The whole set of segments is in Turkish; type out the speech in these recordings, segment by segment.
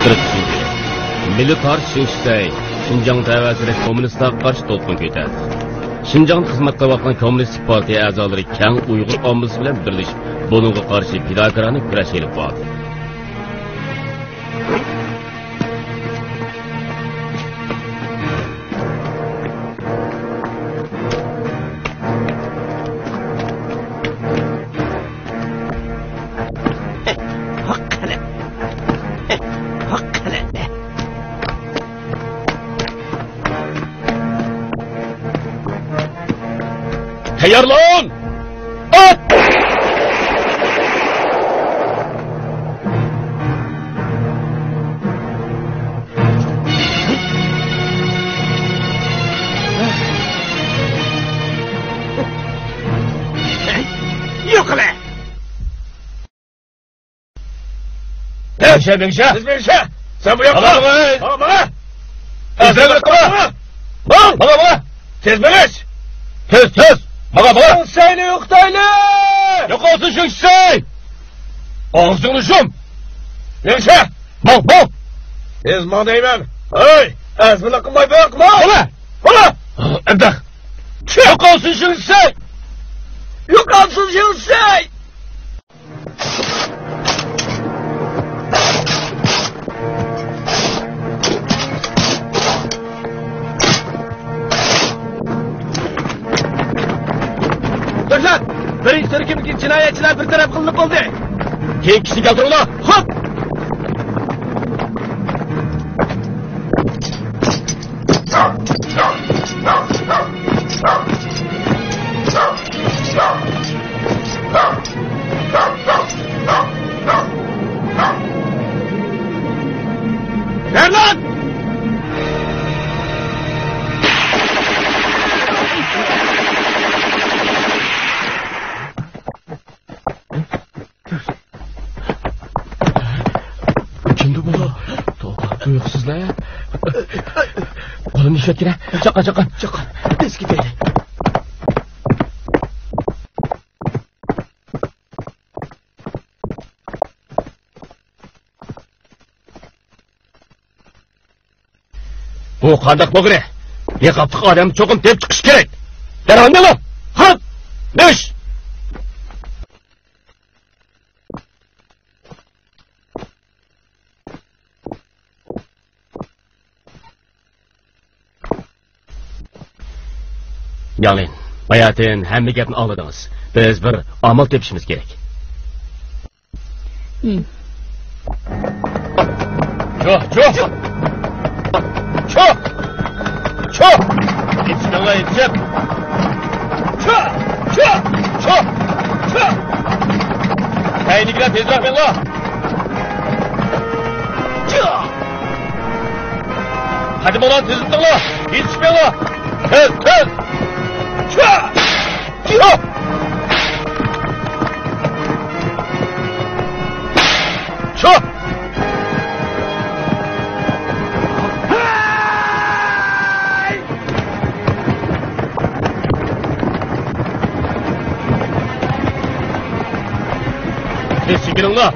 Bir tushuncha. Militar Shinshtay Şinjan təvəsində kommunistlarga qarşı to'lqin ko'tardi. Şinjan xizmat qilayotgan kommunistik partiya a'zolari kang Uyg'ur ommasi bilan birlashib, buningga qarshi fidokorona kurash olib bordi. Tayyorlan! At! Yo'qla! Mengsha, mengsha! Siz Mengsha! Sen bu! Bana, bana! Bana bana! Tezden yoqqa! Bana, bana, bana! Tez beliş! Tez, tez! Bana, bana! Seni yoktaylı! Yok olsun şu şey! Ağzını şum! Mengsha! Bal, bal! Tez man deyman! Hey! Az bile kılmay bırakma! Bana! Bana! Emdah! Yok olsun şu şey! Yok alsın şu şey! birinchi turkumki jinoyatchilar bir taraf qilinib bo'ldi keyin kishiga hop Sekira, cokon, cokon, cokon. Di sekitar ini. Bu kandak bogre. Yakaptık adam çokum tep çıkış gerek. Derhal ne lan? Hap! Düş! Yalin, bayatin hamma gapni angladingiz. Biz bir amal tepishimiz kerak. Jo, jo! Ço! Ço! Yetişin Allah yetişin! Ço! Ço! Ço! Ço! Kayınlıklar tezrah ben la! Ço! Hadi bana tezrah la! Yetişin ben 撤，集合，撤，嗨！这是给弄的？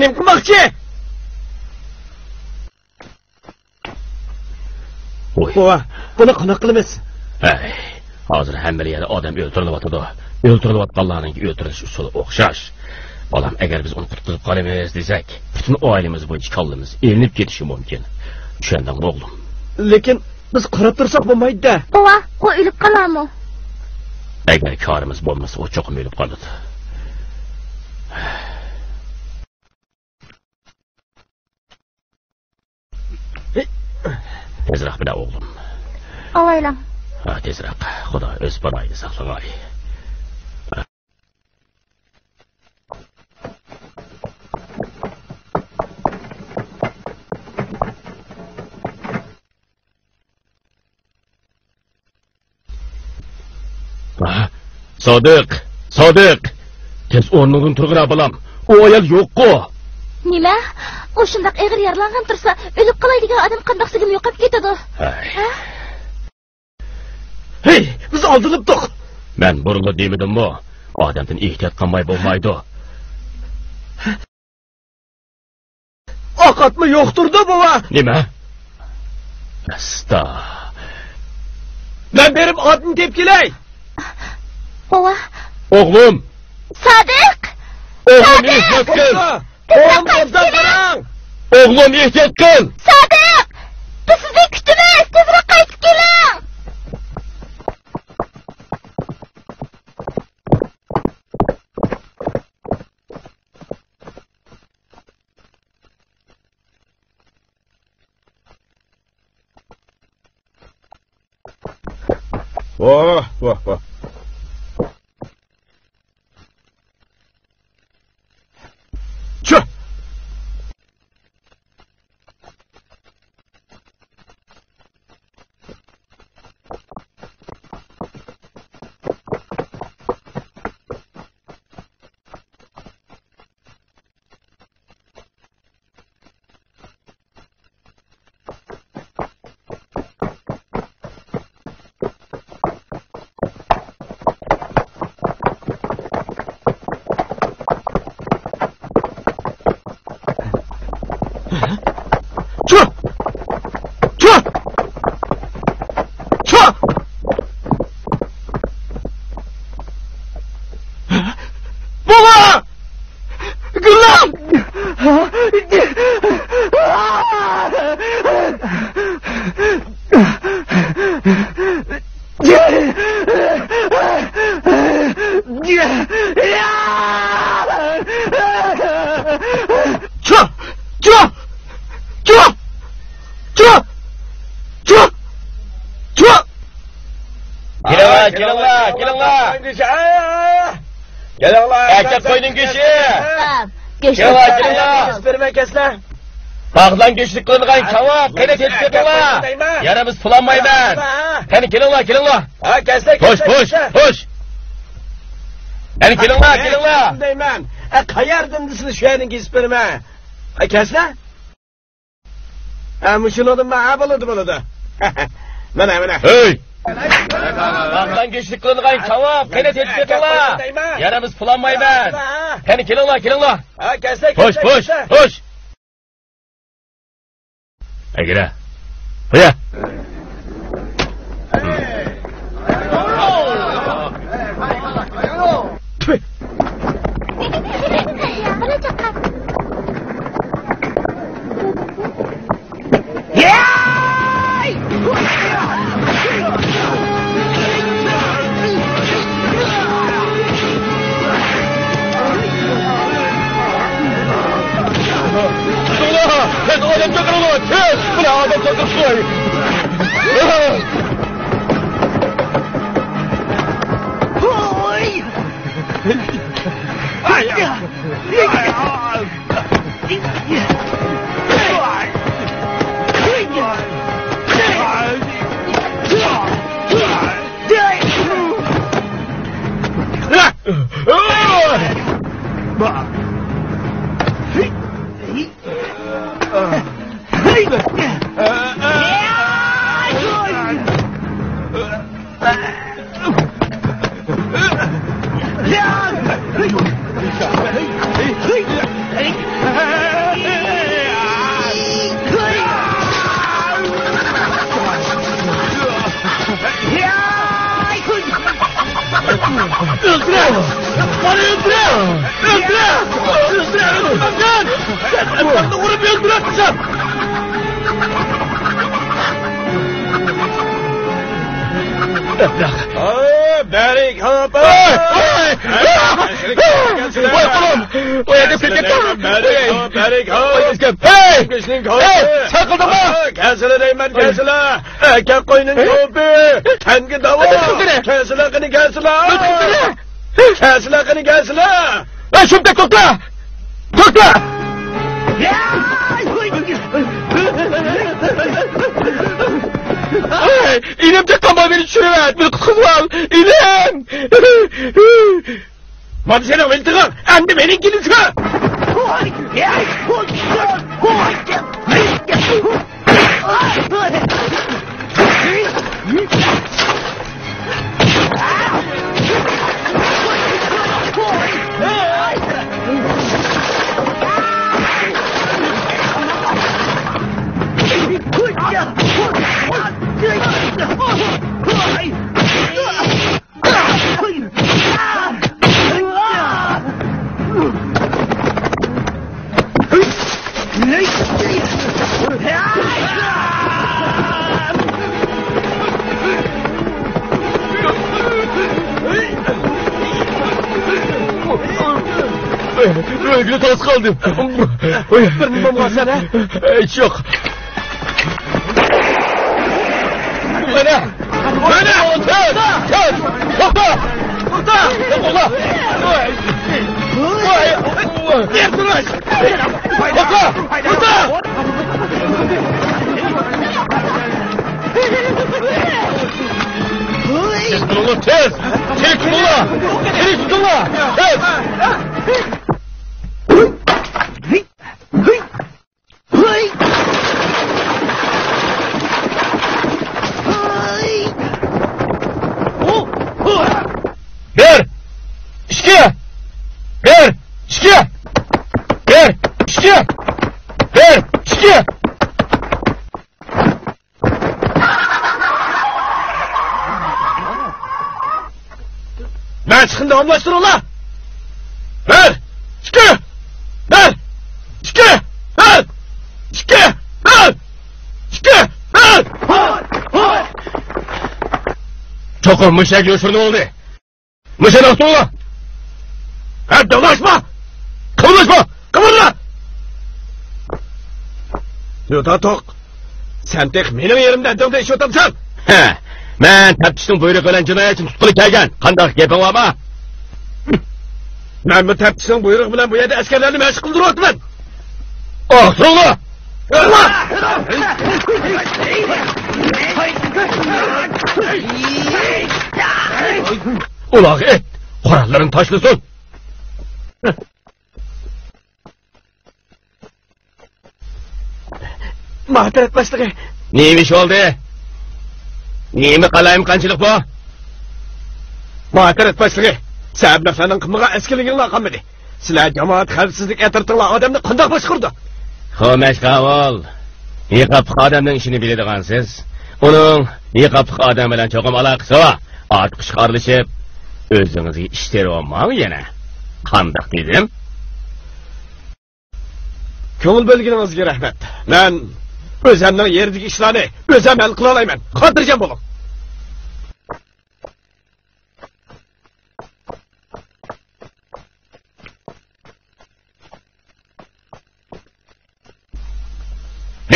nima qilmoqchi bova buni qanaqa qilamiz hozir hamma yeri odam o'ltirilyotidi o'ltirilayotganlarning o'ltirish usuli o'xshash bolam agar biz uni qutqizib qolamiz desak butun oilamiz bo'yicha kollamiz ilinib ketishi mumkin tushundingmi o'g'lim lekin biz qarab tursak bo'lmaydida bova u o'lib qolarmi agar korimiz bo'lmasa u cho'qim o'lib qoladi Tezroq bila o'g'lim. og'aylam Ha, tezroq. Xudo o'z panoyida saqlag'ay. Ha, Sodiq, Sodiq. Tez o'rnidan turg'ira bolam. U ayol yo'q-ku. nima? O'shundoq egri yaralangan tursa o'lib qolaydigan odam qandoqligini yo'qib ketadi? Hey biz oldilibdiq man burungi demadimmi odamdan ehtiyot qilmay bo'lmaydi? Ovqatmi yo'qdirda bova. Nima? Asta. Man berib otni tepkilay bova. O'g'lim. Sodiq! O'g'lim ehtiyot qil. O'g'lim tezroq qarang. O'g'lim ehtiyot qil. sodiq biz sizni kutamiz tezroq qaytib keling Voh, voh, voh. Kelinglar, kelinglar, kelinglar. Kelinglar. Erkak qo'yning go'shti. go'sht Kelinglar, kelinglar. Bermakaslar. Bog'dan go'shtlik qilingan kavob, qani tez ketinglar. Yaramiz pulanmayman. Qani kelinglar, kelinglar. Ha, kesler, Koş, koş, koş. Qani kelinglar, kelinglar. Deyman. E, qayerdan siz shu yerning kesib berma. Ha, keslar. Ha, mushunodi ma bo'ladi bo'ladi. Mana, mana. Hey! Bog'dan go'shtlik qilingan kavob, qani tez ketinglar. Yaramiz pulanmayman. Qani kelinglar, kelinglar. Ha, keslar, Koş, koş, koş. Agira. Qo'ya. bola 我连这个都吃不了，的喝个水。哎呀！哎呀！哎呀！爸。Hey! Kışın Hey! Çakıldırma! Kesile deymen kesile! Erkek koyunun kopi! Kendi dava! Kesile kını kesile! Kesile kını kesile! Lan şumda kokla! Kokla! Ay, İnim de kama beni çürüver. Bir kız var. İnim! Hadi sen o intikam! 快点嘿 Öyle tas kaldım. Bir mum var sana. Hiç yok. Bana! Bana! Tut! Tut! Kokla! Kurtar! Kokla! Yer duruş! Kokla! Kurtar! Tez bunu tez! Çek bunu! Çek bunu! Tez! Bir! İki! Bir! İki! Bir! İki! Bir! İki! Ola! Ver! Çıkı! Ver! Çıkı! Ver! Çıkı! Ver! Çıkı! Ver! Çok olmuş ya ne oldu? Mışa nasıl ola? Hep dolaşma! Kıvırlaşma! Kıvırla! Yuta tok! Sen tek benim yerimden dövde iş otamsan! He, ben tepkisinin buyruk ölen cinayetini tutkulu kelgen. Kandak gepin var mı? Ben bu tepkisinin buyruğu bilen bu yerde askerlerini meşgul kıldırıyordum ben! Oh, sola! Allah! Ulak et! Koralların taşlısın! Mazeret başlığı! Neymiş oldu? Neymi kalayım kançılık bu? Mazeret başlığı! Sebep senin kımığa eskiligini lakamedi. Sizler cemaat xavfsizlik etirtiğla adamını kındak başkurdu. Xomesh qavul. Yiqapıq odamning ishini biladigansiz. Uning yiqapıq odam bilan cho'qim aloqasi bor. Ortiq chiqarilishib, o'zingizga ish teryapman yana. Qandaq dedim? Köngül bölgeniңizге rahmet. Ben özemden yerdeki işlerini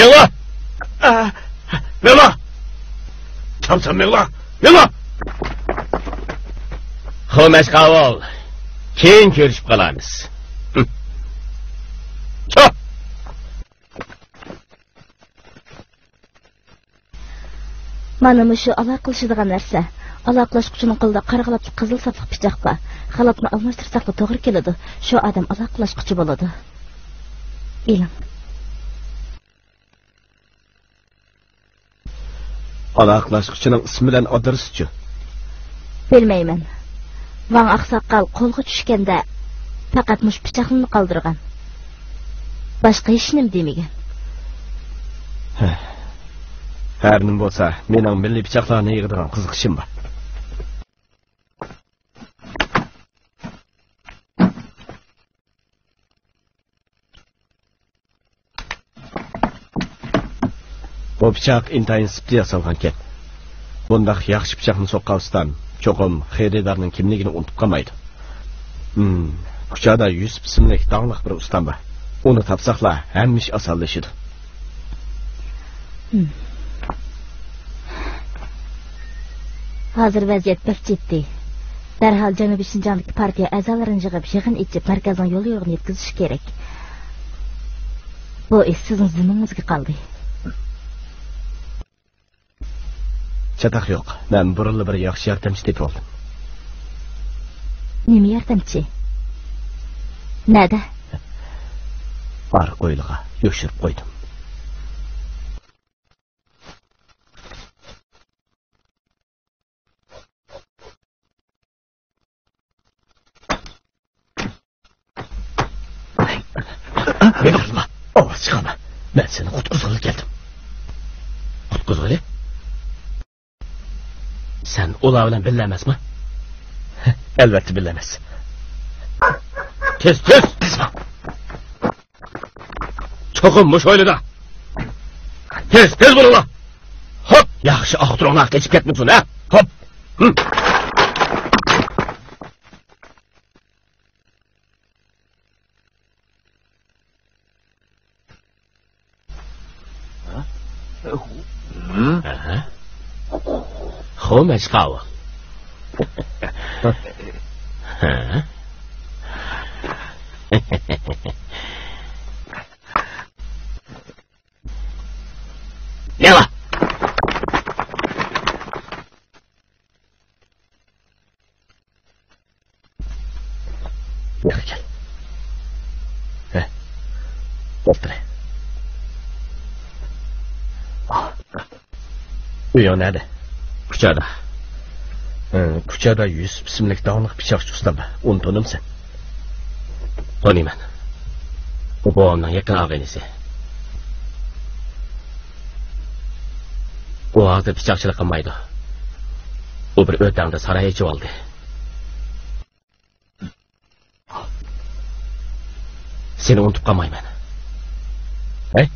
明了，啊，明了，참 참， 明了，明了。hurmat qavol keyin ko'rishib qolamiz mana mushu aloq qilish narsa aloqlash uchun qo'lida qarg'alabli qizil sapli pichoq bor xalapni almashtirsaqla to'g'ri keladi shu odam aloq qilish aloqlashquchi bo'ladi biling Alaqlaşqıçının ismi bilen adresçi. Bilmayman. Van Aqsoqqal qo'lga tushganda faqat mush pichoqni qoldirgan. Boshqa hech nim demagan. Her nim bolsa, mening milliy pichoqlarni yig'adigan qiziqishim bor. Bu pichoq intayin sipli yasalgan ekan. Bundaq yaxshi pichoqni soqqansdan cho'qim xaridorning kimligini unutib qolmaydi. Hmm, kuchada Yusuf ismli donglik bir ustam bor. Uni topsaqla hamma ish osonlashadi. hozir vaziyat bek jiddiy darhol janubiy shinjongdagi partiya a'zolarini yig'ib yig'in ichib markazning yo'l yo'rig'ini yetkazish kerak bu ish sizning zimmangizga qoldi Chataq yo'q. Men burilli bir yaxshi yordamchi tepib oldim. nima yordamchi nada Bor qo'yliga yo'shirib qo'ydim. Meni qilma. Ovoz chiqarma. Men seni qutqizg'ili keldim. Qutqizg'ili? Sen ular bilan birga emasmi? Albatta bilamas. Tez, tez! Tezma. Cho'qim mush o'ylida. Tez, tez bo'linglar. Hop, Yaxshi oqtiroqlar kechib ketmasin, ha? Hop. Hı. 我没笑啊！练了，听见了？哎，不错嘞！啊，不用难的。Kuchada. Hı, Kuchada Yusuf ismli dağınık bıçakçı ustam. Onu tanır mısın? Tanıyman. Bu babamdan yakın ağaynisi. U hozir pichoqchilik qilmaydi. U bir o'tangda saroy ichib oldi. Seni unutib qolmayman. Hey?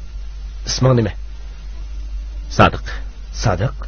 İsmin nime? Sodiq. Sadık.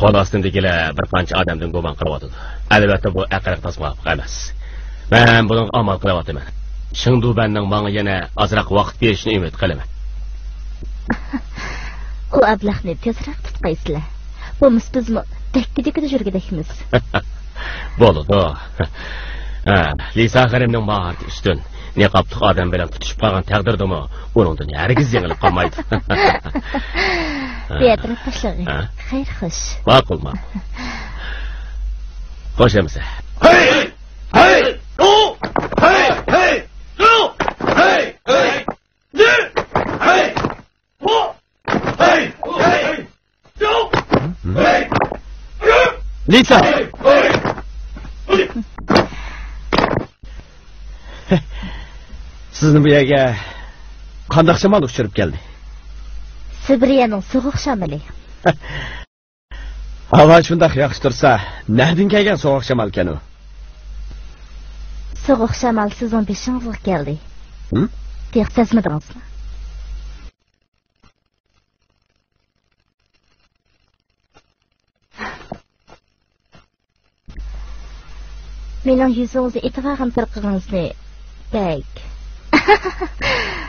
Qo'l ostindagilar bir qancha odamdan gumon qilyotdi. Albatta bu aqliy tasmoq emas. Men buni amal qilyapman. Shingdubanning menga yana ozroq vaqt berishini umid qilaman. u ablahni tezroq tutqaysizlar bo'lmasa bizmi dakkidikida yurgidakmiz Bo'ladi. Ha, Lisa Xarimning mahorati ustun. Niqobli odam bilan tutishib qolgan taqdirdami, uningdan hargiz yengilib qolmaydi. بيترك الشغل خير خش معكم معكم خش يا مساحة هاي هاي نو هاي هاي نو هاي هاي نير هاي هو هاي هاي نو هاي ليتا sizni bu yerga qandoq shamol uchirib keldi sibiriyaning so'g'uq shamili. Havo shundoq yaxshi tursa, nahdan kelgan sovuq shamol ekan u. so'g'uq shamol sizning beshingizga keldi. Hı? tiq sezmadingizmi mening yuzingizni e'tiborim tirqig'ingizni bak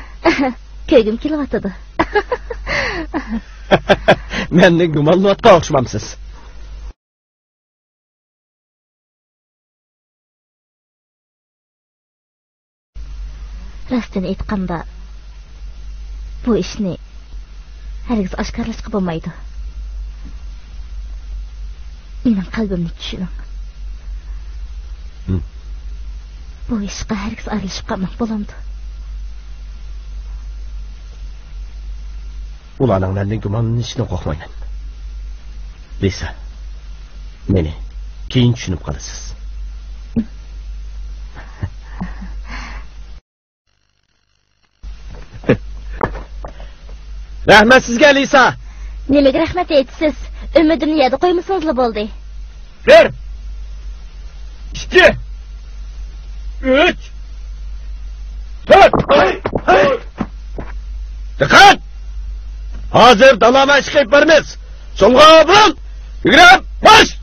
ko'gim kelyotidi Mendek gumonlayotgan o'xshamamsiz. rostini aytganda bu ishni hargiz oshkorlashga bo'lmaydi mening qalbimni tushuning bu ishqa hargiz ayrılışıp qalmaq bolamdı. Ularning mendan gumonlanishini qo'rqmayman lisa meni keyin tushunib qolasiz rahmat sizga lisa Nimaga rahmat aytsiz? Umidimni yerda qo'ymasanizlar bo'ldi. bir ikki uch to'rt diqqat Hazır dalama çıkıp vermez. Songa bırak. Yürüp baş.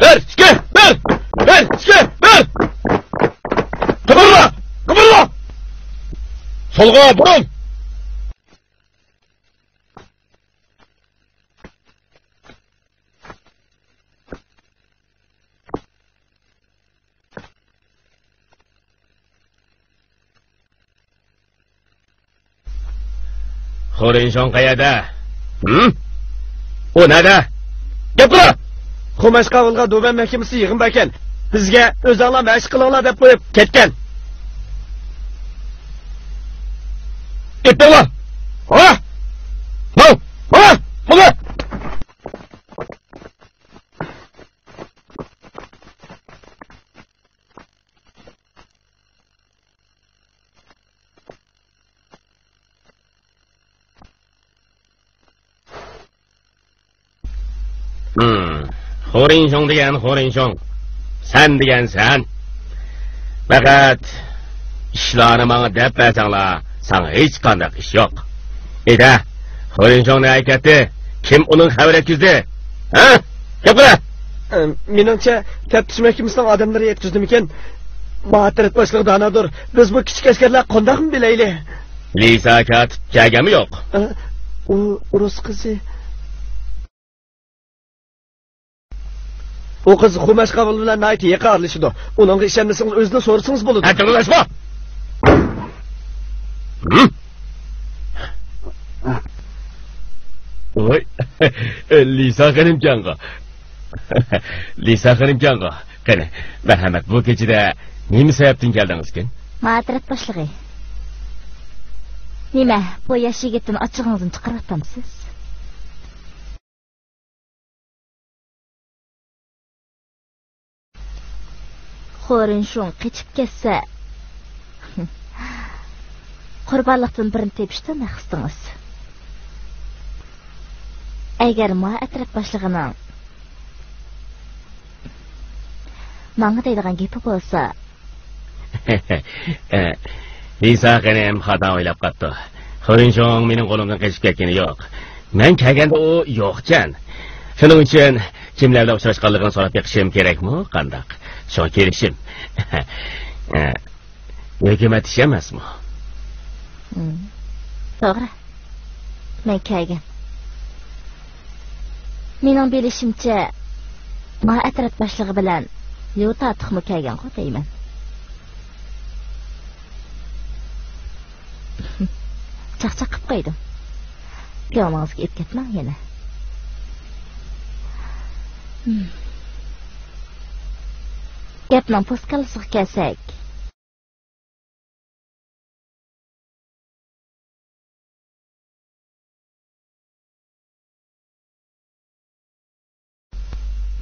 Ver çıkı ver. Ver çıkı ver. Kıpırla. Kıpırla. Solga бұл! Xo'rinshon qayerda? Hm? U nada? gapira xumash qavulga do'ban mahkamasi yig'inba ekan bizga o'zinglar mashq qilinglar deb qo'yib ketgan Gittinglar. Ha? Ha? Ha? Buni. Xo'rinshon degan xo'rinshon. Sen degan sen. Faqat ishlarni menga deb bersanglar, sana hech qanday ish yo'q. Eda, xo'rinshonni harakati kim uning xabar etkizdi? Ha? Gapira. meningcha taftish mahkamasining odamlari yetkazdim Muhattirat boshlig'i donadir biz bu kichik askarlar qandoqmi bilayli Lisa kat kelganmi yo'q? u rus qizi u qiz xumash qabul bilan nayti yaqa aralashidi uningga ishonmasangiz o'zini so'rasangiz bo'ladi Hatırlaşma. Hı? Oy, Lisa Hanım canqa. Lisa Hanım canqa. Qani, marhamat, bu kechida nima sababdan keldingiz ekan? Ma'atrat boshlig'i. Nima, bu yosh yigitni ochig'ingizni chiqarib qo'rin shun qichib ketsa. Qurbonliqdan birini tepishdan his agar ma atraf boshlig'ini manga deydigan gapi bo'lsa. Eh, Nisa qanim xato o'ylab qolibdi xo'rinshong mening qo'limdan qechib ketgani yo'q. Man kelganda u yo'qchan. Shuning uchun kimlarga uchrashganligini so'rab yiqishim kerakmi? Qandaq shokirishim lekin eh, aytish emasmi hmm. to'g'ri. Man kaygan mening bilishimcha atraf boshlig'i bilan yo'ta tuxmi kaygan ku deyman. Chaqchaq qilib qo'ydim. Yomog'izga ep ketmang yana hmm. Gapning poskalisiga kelsak,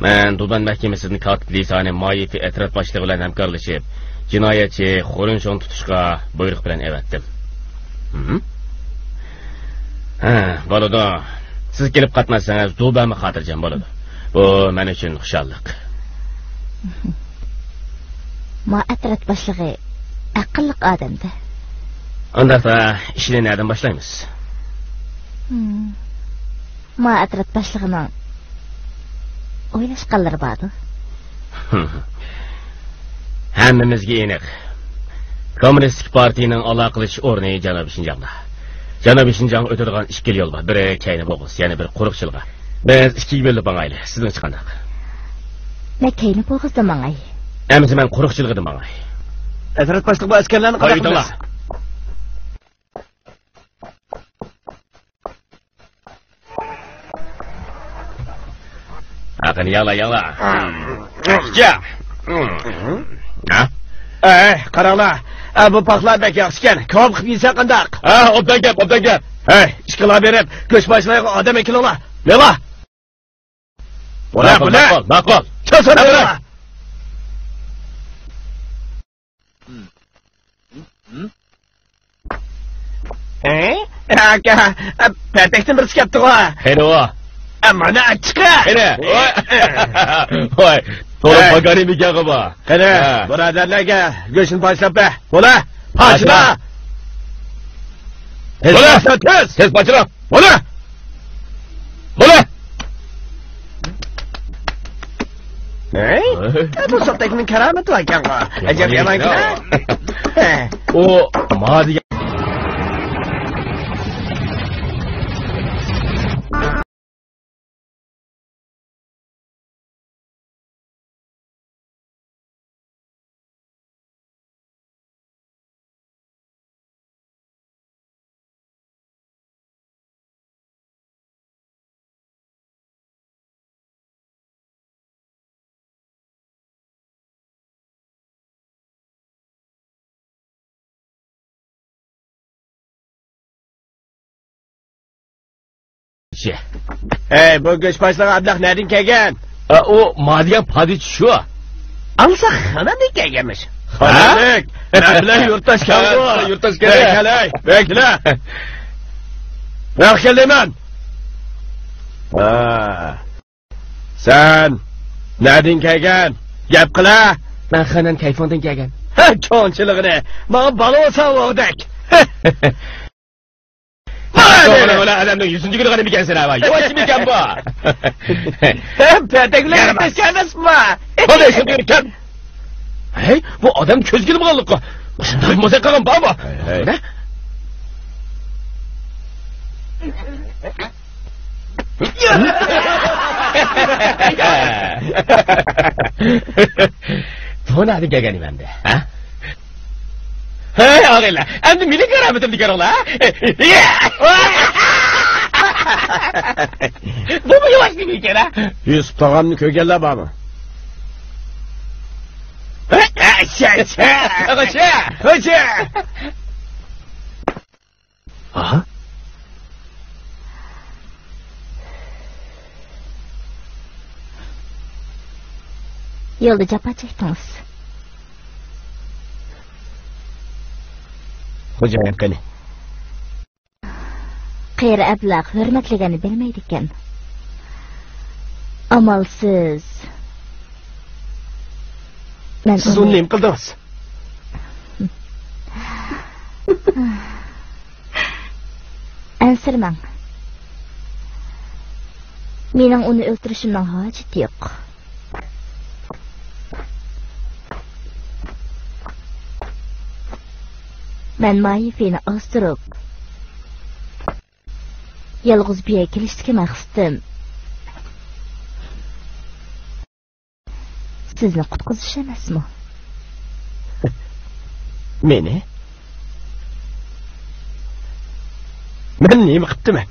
Men Duban mahkamasini kotib Lisani Moyefi etraf boshlig'i bilan hamkorlashib, jinoyatchi Xo'rinshon tutishga buyruq bilan evatdim. Mhm. Ha, bo'ladi. Siz kelib qatnasangiz Dubanmi xotirjam bo'ladi. Bu men uchun xushalliq. ма әтрәт башлығы әқылық адамды. Онда та ішілен әдім башлаймыз. Ма әтрәт башлығының ойлаш қалыр бады. Әмімізге еніқ. Коммунистік партийінің ала қылыш орны жанап үшін жанда. Жанап үшін жан өтірген ішкел елба. Бірі кәйні болғыз, яны бір құрықшылға. Біз ішкей бөлі баңайлы, сіздің шығандақ. Мә кәйні болғызды маңайы. Azrat boshliq bu askarlarni Qo'y qanaqa to'la. qilamiz? Hakkını yala yala. Ya. Ha? Ey, qaranglar. E, bu paxlar bek ekan. Kebab qilib yesa qandaq? Ha, obdan gap, obdan gap. Hey, ishqilab berib, go'shtboshlarga odam ekilinglar. Nima? Bula, Maqul, bula. maqul, maqul. Chosana bula. Eh? Aka, patakdan bir chiqyapti-ku. Qani o? Mana achchiqi. Qani. Voy. To'la Hey. pagani mikan bu. Qani, Ha. birodarlarga go'shtni boshlab ber. Bula, Boshlab. pochla. Bula. Tez, tez. Tez bachira. Bula. Bula. Hey? Bu sotakning karamati ekan-ku. Ajab yomon-ku. O ma degan şey. Hey, bu go'shtboshlar چیه ای بگش پایستا قبلق ندین کگن او مادیا پادی چیه Amsa xana ne gelmiş? Xanalık. Nebile yurttaş kaldı. Yurttaş geldi. Bekle. Bekle. Bekle demen. Sen. Nereden gelgen? Gep kıla. Ben xanan kayfondan gelgen. Ha, çoğunçılığını. Bana balı olsa oğdak. Cho'nchiligini. Mana bola bo'lsa o'g'dak. Mana mana adamning yuzinchi kuni qani mikan sen ha? Yavaş mikan bu? Pataklar Yaramaz. yetishganmismi? Hadi şimdi mikan. Hey, bu adam köz gelip kaldık. Şundan mozak kalan. Hey, hey. Ne? Bu nerede gelgeni bende? Ha? Endi meni karametim dikar ola. Bu mu yavaş gibi bir kere? Ko'rganlar bormi? Ağaça! Hoca! Aha. yo'lda jafo Xo'jayin qani. qiyri ablah hurmatligani bilmaydi ekan amalsiz man Siz uni nima qildingiz? ansirmang mening uni o'ltirishimning hojati yo'q Мен майы фені астырып. Yalğız biyə kilişdiki məqsədim. Sizni qutqızış emasmi? Meni? Men nima qiptiman?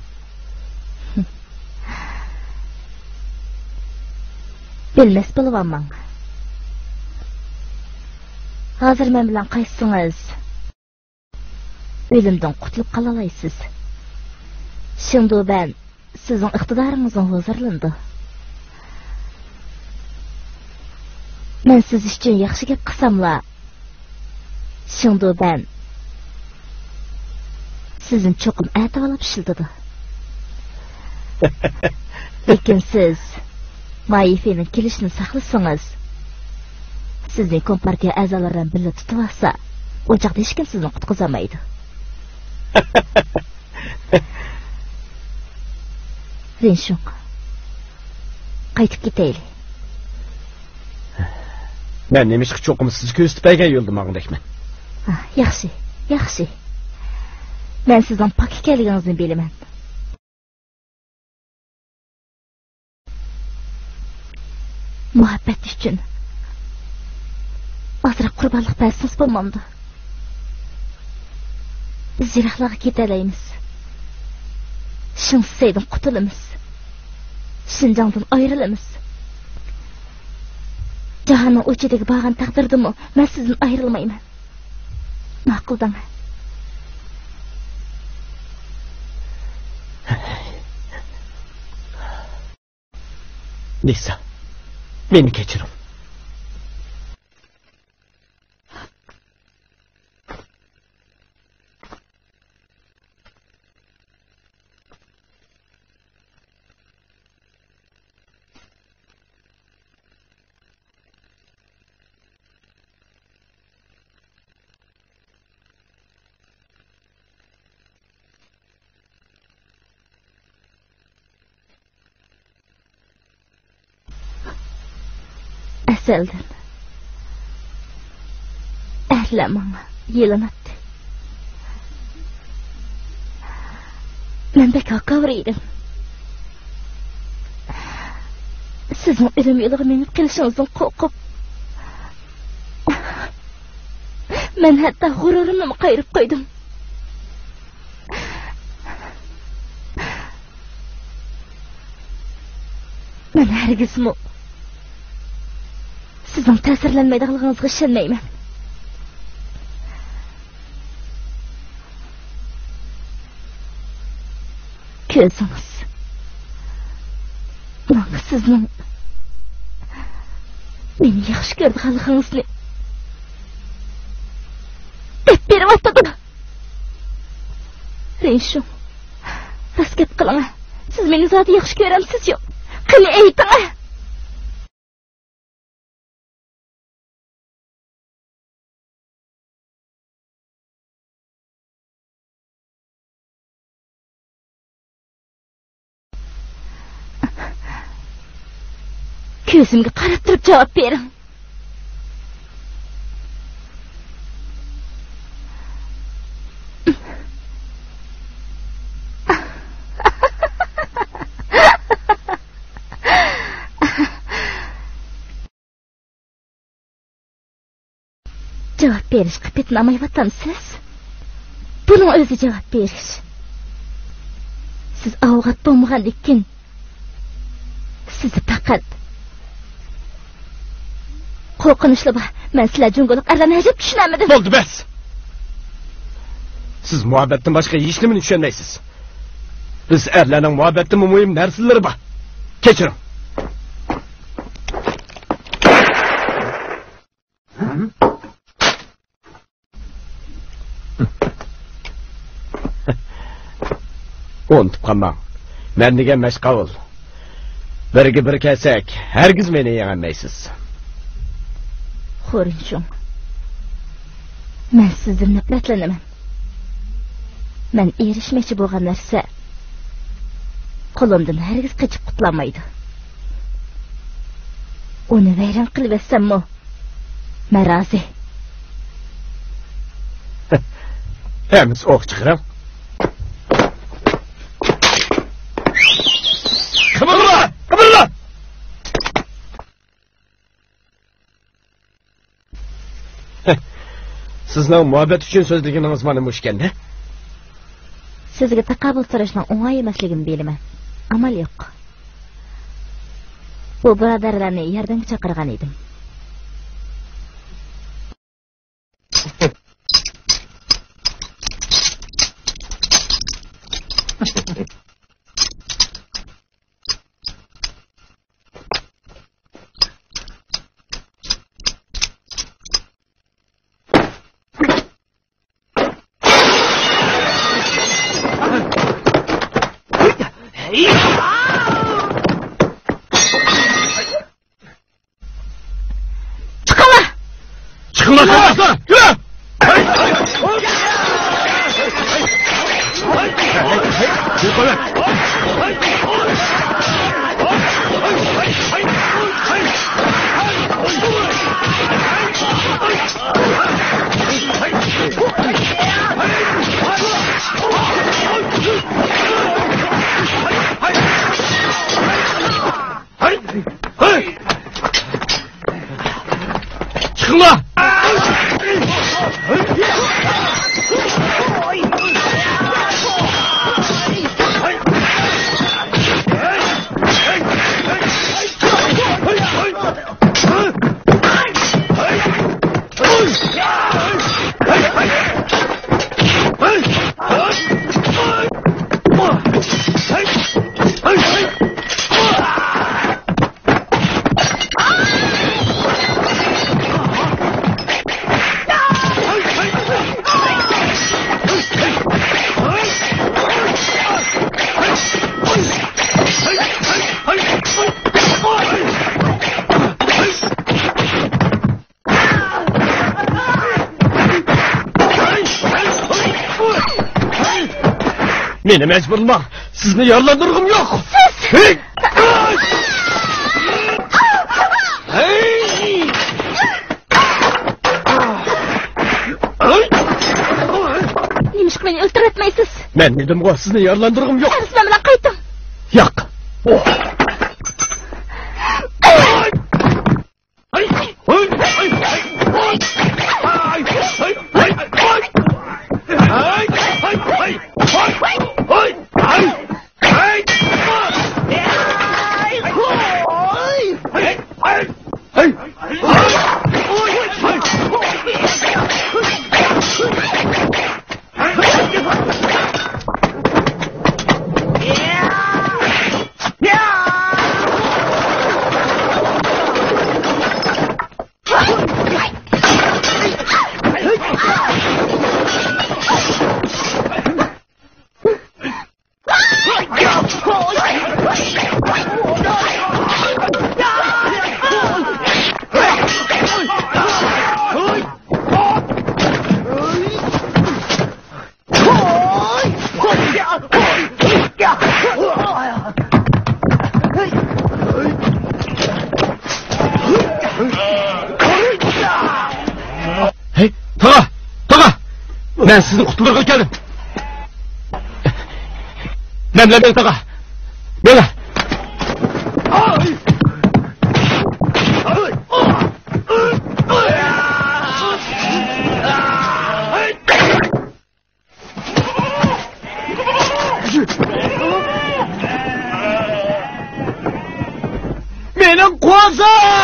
Bilmez bilvanman. Hazır men bilan qaysisingiz? O'limdan qutulib qolalaysiz. Shundu ben sizning iqtidoringizdan huzurlandi men siz uchun yaxshi gap qilsamla shundu ben sizni cho'qim atavolab shildidi lekin siz maifening kelishini saqlasangiz sizning kompartiya a'zolaridan birga tutib olsa o'choqda hech kim sizni qutqizolmaydi rinshung qaytib ketaylik. Men nima ish cho'qim siz ko'ztipayga yo'ldimag'indakman. Ah, yaxshi yaxshi men sizning pok ekanligingizni bilaman muhabbat uchun ozroq qurbonlik bersangiz bo'lmamdi ziraxlarga ketalaymiz. Shinsaydan qutulamiz. Shinjongdan ayrilamiz jahannam o'chidagi bag'ini taqdirdimu man sizdan ayrilmayman. Ma'qul dema nisa meni kechiring. Selden. أهلا ماما يلا نت من بك قوريدا سيزون إلم يلغمين قلشان زنقوقب من هتا غرور من مقاير قيدم من هرقز مو sizning ta'sirlanmaydiganligingizga ishonmayman. Ko'zingiz manga sizning meni yaxshi ko'rdiganligingizni deb beryotidi renshum rost gap qiling siz meni zoti yaxshi ko'ramsiz yo'q qani ayting ko'zimga qarab turib javob bering javob berishga petnamayyotamsiz buning o'zi javob berish siz avg'at bo'lmagandan keyin sizni faqat qo'rqinchli bor man sizlar junguliq arlarni ajab tushunamidim Bo'ldi bas. Siz muhabbatdan boshqa hech nimani tushunmaysiz. Biz erlarning muhabbatdan muhim narsalari bor. Kechiring. Unutib qolmang. Men degan mashqavul. Birga bir kelsak, hargiz meni ko'ring xo'rinchum man sizdan nafratlanaman man erishmoqchi bo'lgan narsa qo'limdan hargiz qochib qutlanmaydi. Uni vayron qilib yotsammi man rozi. Hemiz o'q chiqaram. Sizning muhabbat uchun so'zligingiz mana mush ekanda. sizga taqabul so'rashni o'ng'oy emasligini bilaman. Amal yo'q. Bu birodarlarni yordamga chaqirgan edim. Meni mecburlamang. Sizni yaralandırgım yok. Siz! Nimishq meni o'ltiratmaysiz? Men dedim-ku, sizni yaralandırgım yok. Siz men bilan 别动，大哥！别！啊！啊！啊！啊！啊！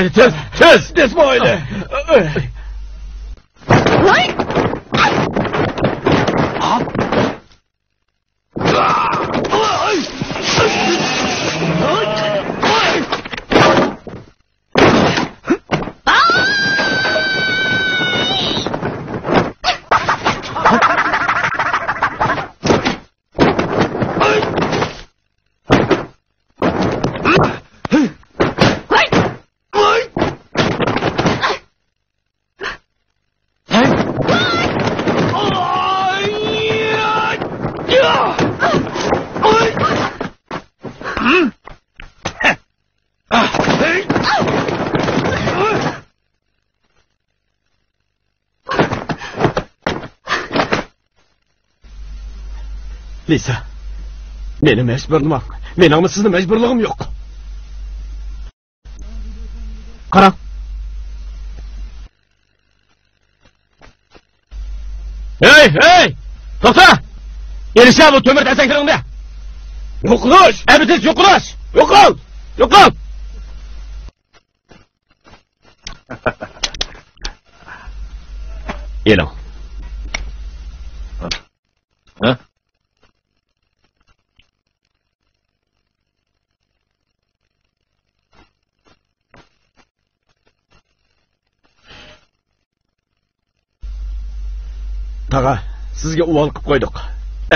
muerte, tras desmoide. Lisa, meni mecburlamang. Mening sizni mecburligim yo'q. Qarang. Hey, hey! To'xta! Erisha bu temir tasankiringda. Yo'qlash! Abitiz yo'qlash! Yo'qol! Yo'qol! E'lon. Ha? Sizga uvol qilib qo'ydik.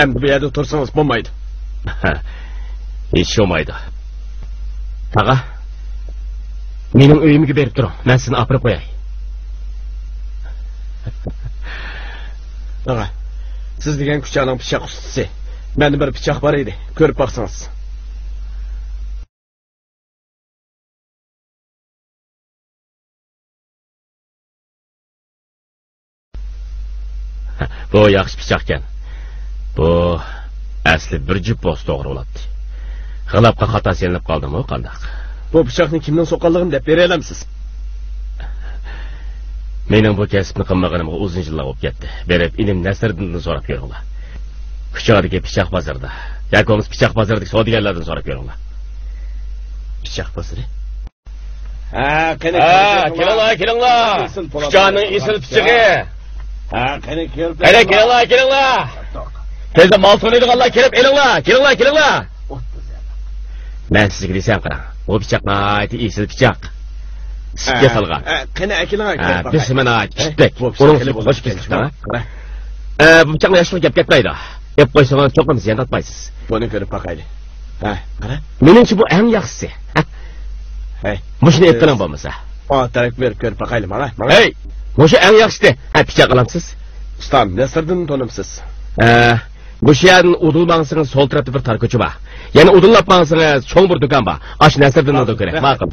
Endi bu yerda tursangiz bo'lmaydi. Hech olmaydi. Taga. Mening uyimga berib turing. Men sizni olib qo'yay. Taga, siz degan kuchaning pichoq ustisi. Menda bir pichoq bor edi. Ko'rib boqsangiz. Bu yaxshi pichoqkan. Bu asli bir jup bo'z to'g'ri bo'ladi. G'ilabqa xato selinib qoldimi qandaq bu pichoqni kimning so'qqanligini deb bera olamsiz mening bu kasbni qilmaganimga uzun yillar bo'lib ketdi. Berib inim nasriddindan so'rab ko'ringlar. Quchog'dagi pichoq bozorida yakomiz pichoq bozoridagi savdogarlardan so'rab ko'ringlar. Pichoq bozori ha qani kelinglar kelinglar. quchoqning esil pichog'i. ha qani kelib qani kelinglar kelinglar tezda mol so'raydiganlar kelib elinglar kelinglar kelinglar man sizga desam qarang bu pichoq nihoyatda esil pichoq. Sipga solgan. qani biz mana kitdik. Uning ha? bu pichoqni yaxshi gap ketmaydi yeb qo'ysangiz cho'qim ziyon tortmaysiz. Buni ko'rib boqaylik ha qara meningcha bu eng yaxshisi. Mushuni qiling bo'lmasa. Otarak berib ko'rib boqaylik mana mana. Hey mushu eng yaxshisi ha pichoq qilamsiz ustam nasriddin tonimsiz mushu yerdan udulmangsingiz so'l tarafda bir tor ko'cha bor yana udullab mangsingiz cho'ng bir do'kon bor ash nasriddinni do'koni ma'qul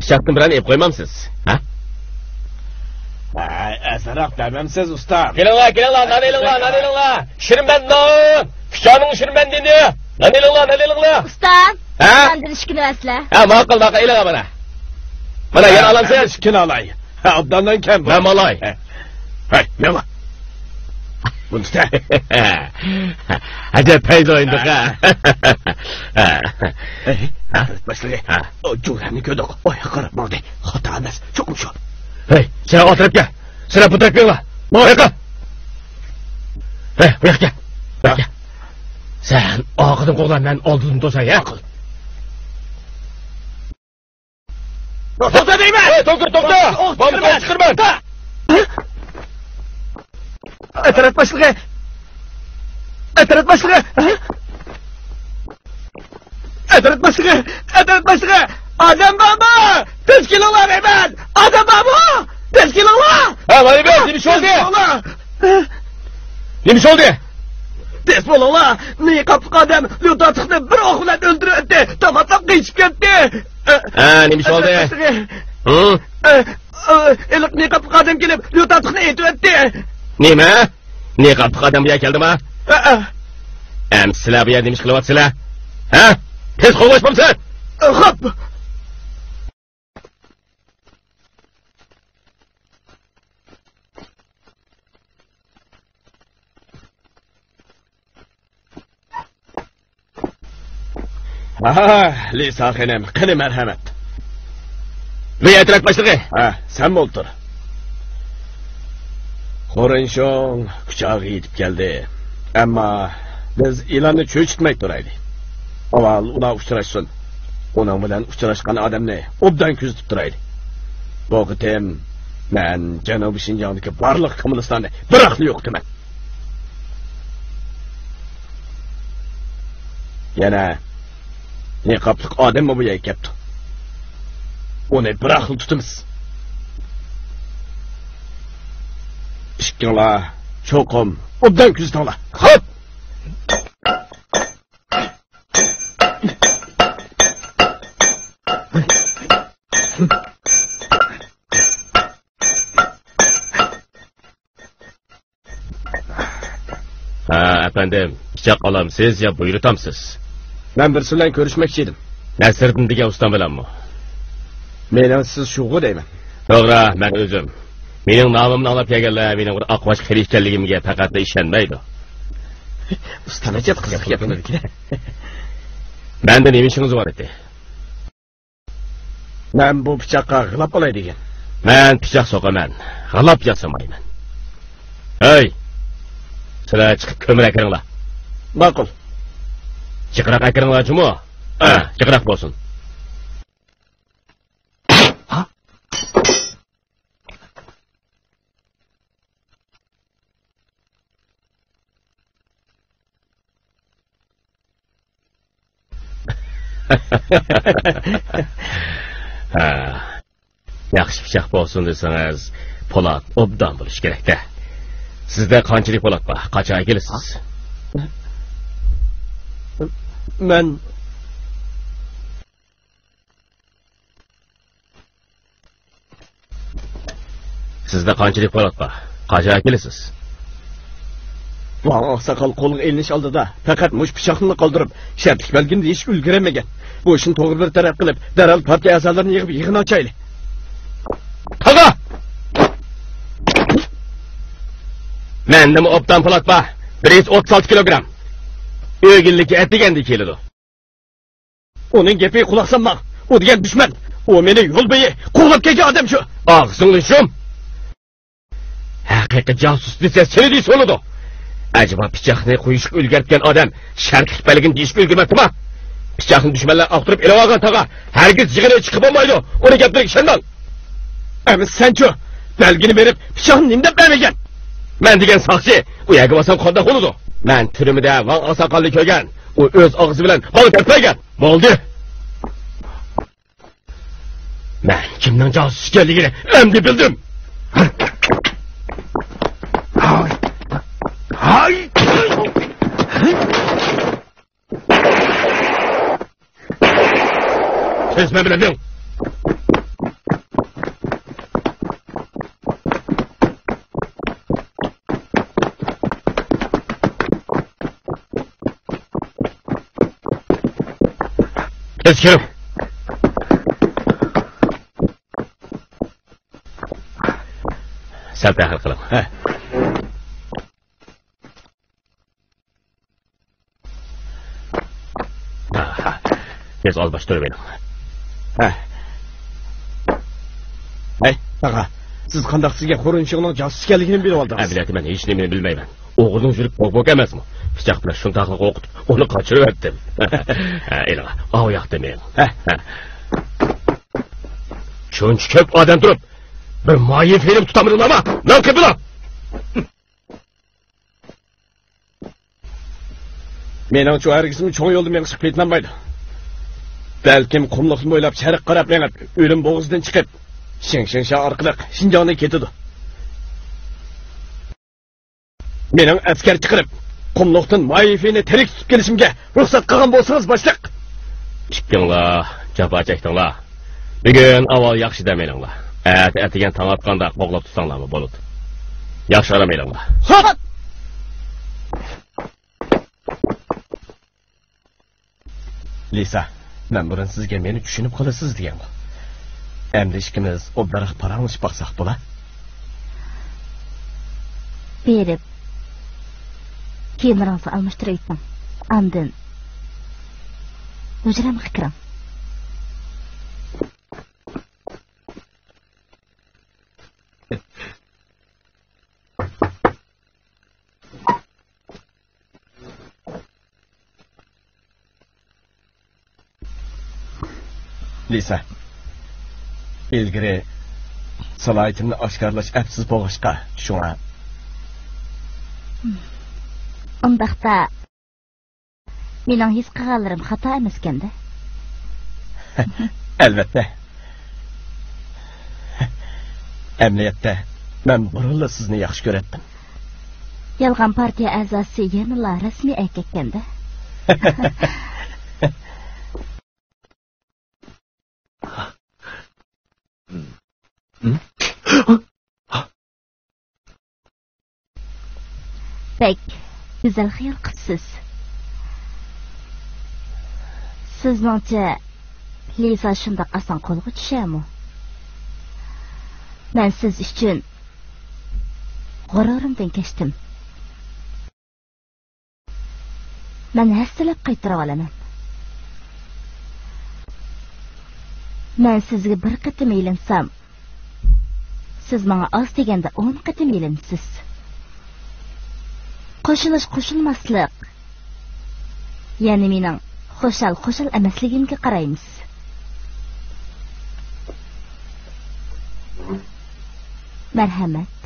pichoqni bilan ep qo'ymamsiz ha? Asaraq demamsiz ustam. Kelinglar kelinglar nadelinglar nadelinglar shirman non pichoqning shirmandini nadelinglar nadelinglar ustam. Ha? Andirishkini asla ha ma'qul ma'qul ilinga mana mana yana olamsiz kim olay kam bu. Man malay hey yo'la bunu tuta ajab paydo endi ha. hey başlıyor Ha. o cüzdanı gördük. Oy qarab bo'ldi xato emas cho'qim shu hey sen o tarafga sizlar bu yo'la bu yoqqa hey bu yoqqa bu yoqqa sen oqidan qo'g'lan man oldin to'say ya to'xta deyman to'xta to'xta bomba chiqirman Atarat başlığı. Atarat başlığı. Atarat başlığı. Atarat başlığı. Adam baba. Teşkilolar hemen. Adam baba. Teşkilolar. ha mana bu nima oldu Teşkilolar. nima oldu Teşkilolar. Ne kapık adam. Lütatıkını bir ok bilen öldürüldü. Tamatlap geçip gitti. Ha nima oldu? Hı? Ilık ne kapık adam gelip lütatıkını etüetti. nima ne qattiq odam bu yerga keldimi am sizlar bu yerda nima ish Ha, Lisa xanım, qani marhamat. riyatrak boshlig'i Ha, sen mi o'ltir? Xo'rinshon quchog'i yetib keldi. Ammo biz ilonni cho'chitmay turaylik. Avval ular uchrashsin. Uning bilan uchrashgan odamni obdan kuzatib turaylik. Bu qitim men Janubiy Shinjongdagi barliq kommunistlarni bir aqli yo'qtiman. Yana odam bu yerga kelibdi. Uni bir aql tutamiz. ishkinglar cho'qim obdan kuzatinglar hop ha efendim. Pichoq olamsiz yo buyurtamsiz man bir bilan ko'rishmoqchi edim nasriddin degan ustam bilanmi meni siz shug'u deyman to'g'ri man o'zim mening nomimni olib kelganlar mening bir oqbosh xirishchanligimga faqatla ishonmaydi ustamacha qiziq gapini manda nima ishingiz bor edi man bu pichoqqa g'ilab olay degan man pichoq soqaman g'alab yasamayman hey! Sizlar chiqib ko'mir akiringlar ma'qul chiqroq akiringlar jumo ha chiqroq bo'lsin ha? Yaxshi pichoq bo'lsin desangiz po'lat obdon bo'lishi kerakda sizda qanchalik po'lat bor qachon kelasiz man sizda qanchalik po'lat bor qachon kelasiz Vang oqsoqol qo'lga elinish oldida faqat mush pichoqni qoldirib, shartlik belgini deyish ulguramagan. Bu ishni to'g'ri bir taraf qilib, darhol partiya a'zolarini yig'ib yig'in ochayli. Taqa! Mendimi obdan polat ba. 136 kilogram. Ögünliki et degendi kelidi. Gapiga quloq solma. U degan dushman. U meni yo'l bo'yi qo'llab kelgan odam shu. Ağzını şum. Haqiqiy casus desa seni deysi oludi. Acaba pichoqni qo'yishga ulgurgan odam shartlik belgini deyishga ulgurmabdimi? Pichoqni dushmanlar oqtirib elib olgan taqa hargiz yig'ini chiqib bo'lmaydi. Uni gaplarga ishonmang. Emis senchu belgini berib pichoqni nimdab bermagan? Men degan soqchi u yerga bosam qandoq bo'ladi? Men turimida van oqsoqolni ko'rgan. U o'z og'zi bilan hol gapirgan. Bo'ldi. Men kimning josus ekanligini endi bildim. Hay. Hay. Sesme biledim. Eskerim. Sen tahir kılım. Heh. Aha. Tez al baş benim. Heh. Hey, taqa. Siz sizga qo'rinchiqning josus ekanligini bilib oldingiz. Abilati ben hiç nemini bilmeymen. Oğlun jürüp bok bok emez mi? Bıçak bilen şuntaqlık okutup onu kaçırıp ettim. ha, ila, av yak demeyin. Şunç köp adam durup, bir mayi film tutamadın ama, ne kıpı lan? Mening shu hargizim cho'ng yo'lda men chiqib ketmaydi. Balkim qumliqni bo'ylab sharq qarab mengib, o'lim bo'g'izdan chiqib, Shingshingsha orqali Shinjongga ketadi. Mening askar chiqarib, qumliqdan Mayfini tirik tutib kelishimga ruxsat qilgan bo'lsangiz boshliq. Çıktınlar, capa çektinlar. Bugün aval yaxşı demeylinglar. Ət ətigen tan atqanda qoğlab tutsanlar mı bulut? Yaxşı arameylinglar. Hop! Lisa, men burun sizga meni tushunib qolasiz degan bu. Endi ishkimiz obdariq paranglashib baqsaq bo'la. كيف نرى نسأل مشتريتنا أندن وجرى مخكرا ليسا. إلغري صلايتنا أشكر لش أبسز بغشقة شوان Ондақта... Менің ес қағаларым қата әміз кенді? Әлбәтті. Әмлиетті, мән бұрылы сізіне яқш көреттім. Ялған партия әзасы еніла рәсми әйкек кенді? Бәк... go'zal xayol qilibsiz sizningcha liza shundoq oson qo'lga tushadimi man siz uchun g'ururimdan kechdim. Man hassalab qaytarib olaman. Man sizga bir qatim ilinsam siz manga oz deganda o'n qatim ilinsiz qo'shilish qo'shilmaslik ya'ni mening xo'shal qo'shil emasligimga qaraymiz marhamat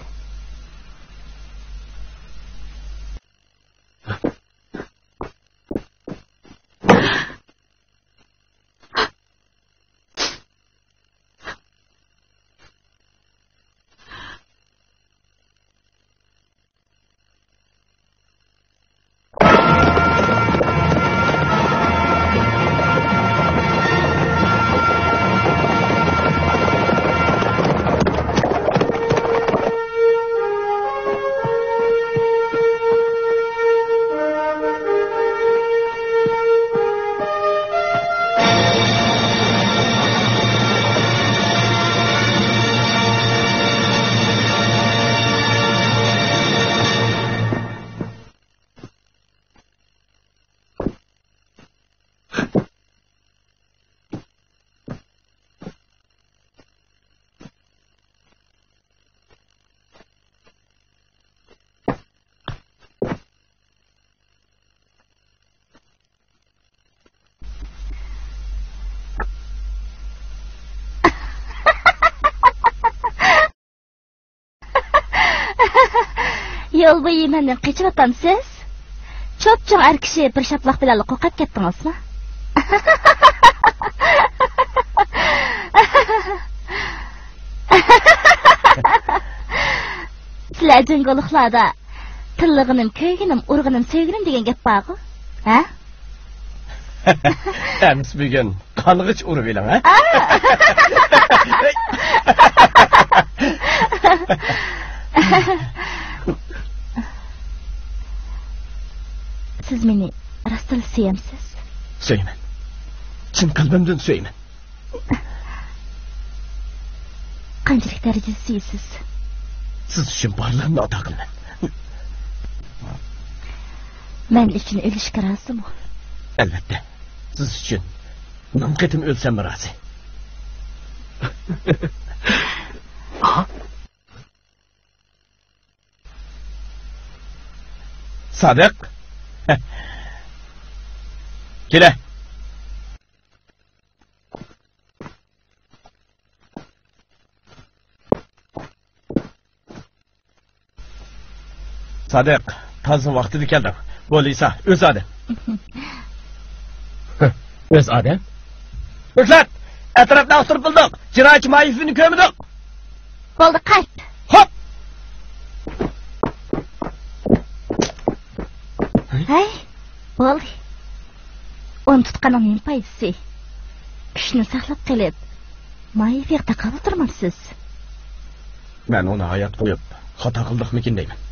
yo'lbo'yi mendan qechyaptansiz cho'pchong ar kishi bir shaploq bilan qo'rqib ketdingizmi? Sizlar jingoliqlarda tillig'inim ko'yginim urg'inim sevginim degan gap borku ha? Әмс бүген қанғыч ұрып елің, ә? Siz beni rastlısıyamsız? Söylemen. Çin kalbimden söylemen. Qanchalik darajasisiz? Siz için barlarını ata qilman. Men için ölüşke razı mı? Elbette. Siz için namqetim ölsem razı. ha? Sadık. Tire. Sadık, tazı vakti dikendim. Bolisa, özade. özade? Hükmet, etrafta oturup bulduk. Ciraçı mayifini kömüdük. Oldu kayıt. әй ол оны тұтқаныңмен пайызсы күшін сақлап келеді. Майып қалып қабылдырмапсыз мен оны аят қойып қата қылдық мекен деймін.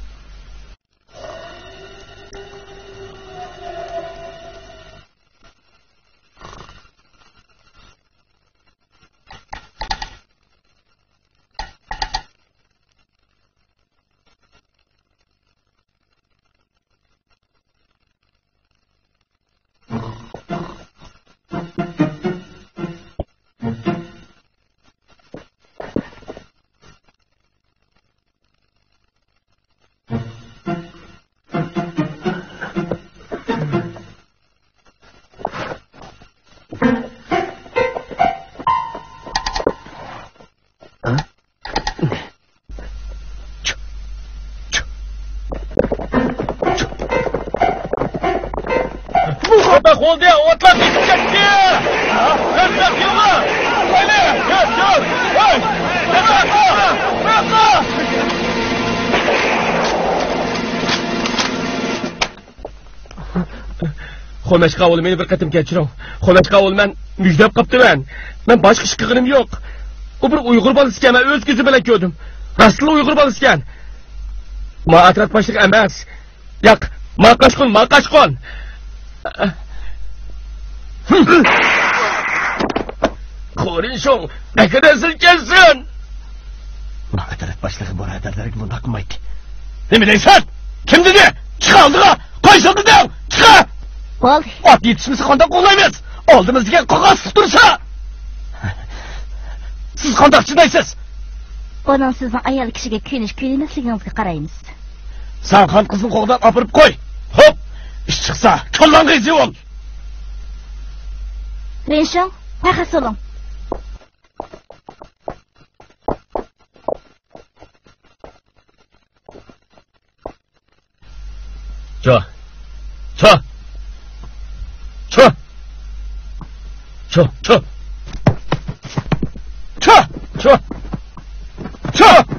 Xo'mash qavul meni bir qatimga achirov. Xo'mash qavul men mujdab qaptiman. Men boshqa ish qilganim yo'q. U bir Uyg'ur bolasi ekan, men o'z ko'zi bilan ko'rdim. Rasli Uyg'ur bolasi ekan. Ma atrat boshliq emas. Yo'q, ma qashqon, ma qashqon. Qo'rin shon, qaqada silkansan. Ma atrat boshliq birodarlarga bunday qilmaydi. Nima deysan? Kim dedi? Chiqa oldiga, qo'y shu qizdan, chiqa! Ол... Ат етісіміз қандақ қолаймыз! Алдымызге қағасыз тұрса! Сіз қандақ жинайсыз? Оның сіздің аял кішіге күйініш күйінемесігіңізге қараймыз. Сан қан қызын қолдан апырып қой! Хоп! Іш шықса, қолланғы ізі ол! Реншің, пақас олың! Чо? Чо? 撤撤撤撤撤撤。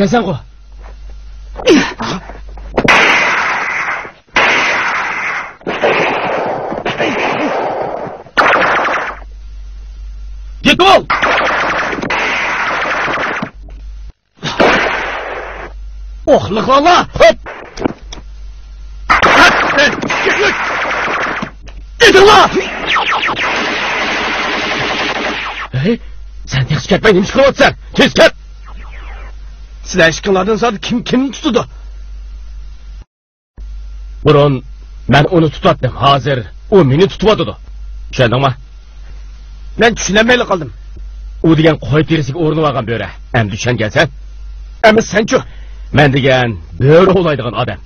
Жасангу. Дэгол! Ох, лахлала! Хоп! Дэгола! Эй, сантехс кэпэн имшхөөцэн. Тэсгэт! Sizler eşkınlardan zaten kim kimini tutudu? Burun, ben onu tutattım, hazır. O meni tutmadıdı. Tushundingmi? Ben düşünemeyli kaldım. u degan qo'y terisiga o'rnib olgan bo'ri endi tushungansan Ama sençu. man degan bo'ri ovlaydigan odam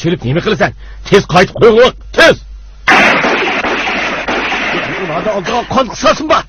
agishilib nima qilasan tez qaytib qo'yg'in tez Ularda aldığın kan kısasın bak.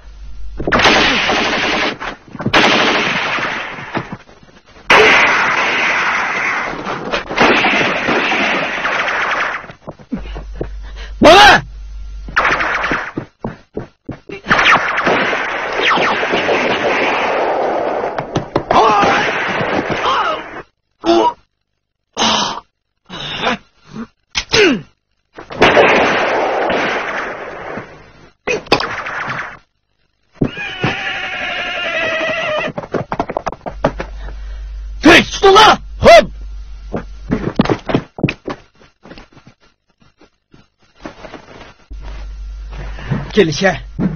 为了钱。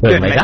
对没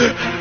Yeah.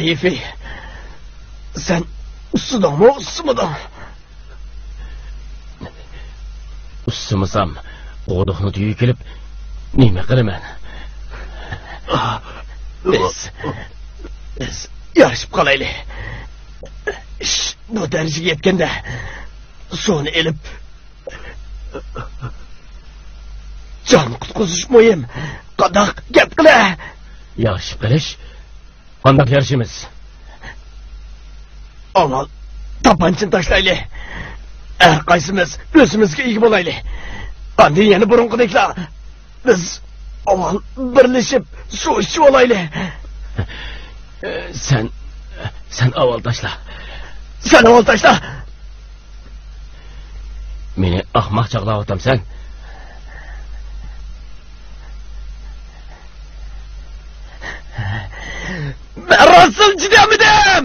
Sayfi. Sen Suda mı Sımıda mı? Sımısam Oğluğunu düyü gelip Nime kırmen ah, Biz Biz yarışıp kalaylı. İş bu dereceye yetkende Sonu elip Can kutkuzuş muyum Qadak gep qile Yarışıp qilish qandoq yarishimiz avval tapanchani tashlaylik har qaysimiz o'zimizga ega bo'laylik andin yana burunqideklar biz avval birlashib suv ichib olaylik sen sen avval tashla sen avval tashla meni ahmoq chaqlayaptamsan men rostdan chidamadim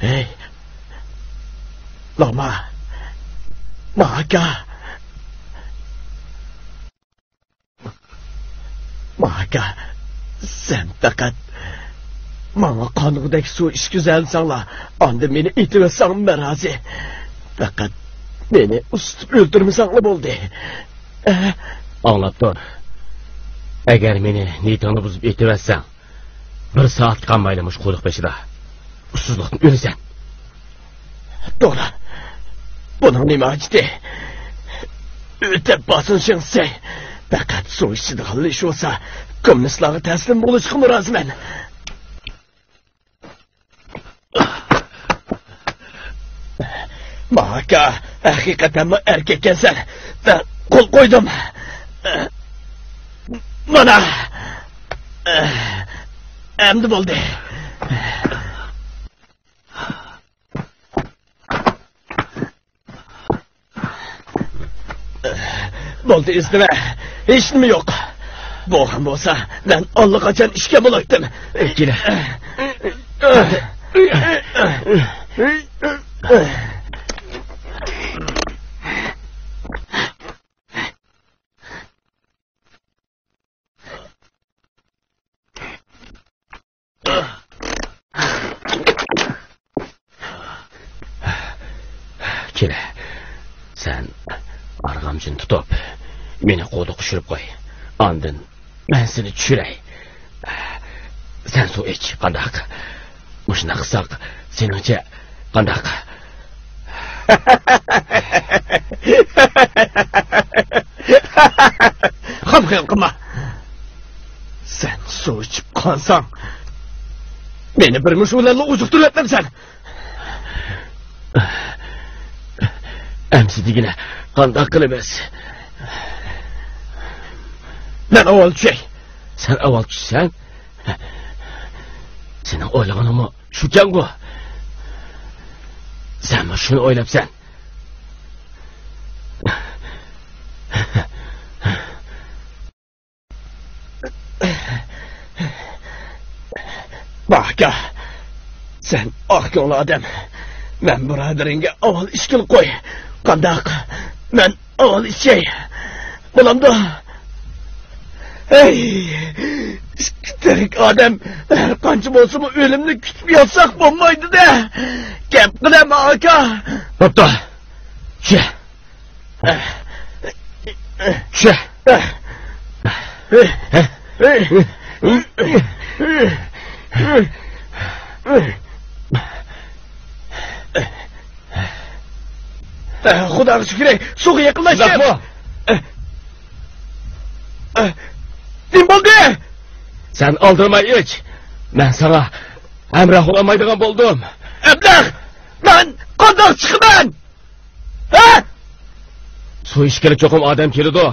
hey. Lama. Maka maka sen faqat manga qonug'dek suv ishkizalsanglar onda meni itiversang marazi faqat meni ustib o'ldirmasanglar bo'ldi Eh, anglab tur agar meni niyatini buzib etiversang bir soat qolmaydi mush qo'liq beshida ussizlikdan o'lasan to'g'ri buning nima ajdi o'ta bosinishingsa faqat suv ichadigan ish bo'lsa kommunistlarga taslim bo'lishga roziman maka haqiqatanmi erkakkansan man qo'l qo'ydim mana endi bo'ldi bo'ldi isnima hech nima yo'q bo'lgan bo'lsa man allaqachon ishga bo'lakdim kela kela sen arg'amchini tutib meni qo'lda qushirib qo'y andin men seni tushiray sen suv ich qandaq mushuna qilsak seningcha qandaq ham xiyol qilma sen suv ichib qolsang meni bir mushularni uzuqtiryapmansan amsidigina qandaq qilamiz man avval tushay sen avval tushsan seni o'ylaganim shu jangu sanmi shuni o'ylabsan baka sen. Oq ko'ngli odam man birodaringga avval ish qilib qo'y qandoq man avval ichay bo'lamdi ey tirik odam har qancha bo'lsimi o'limni kutib yotsak bo'lmaydida gap qilaman aka bo'pti tusha tusha Худа шукрей, сука, yaqinlashgan. Nim bo'ldi? Sen aldırma iç. Ben sana emrah olamaydigan buldum. Eblah! Ben qandoq chiqman. Ha? Su içkili çokum adam kelidi.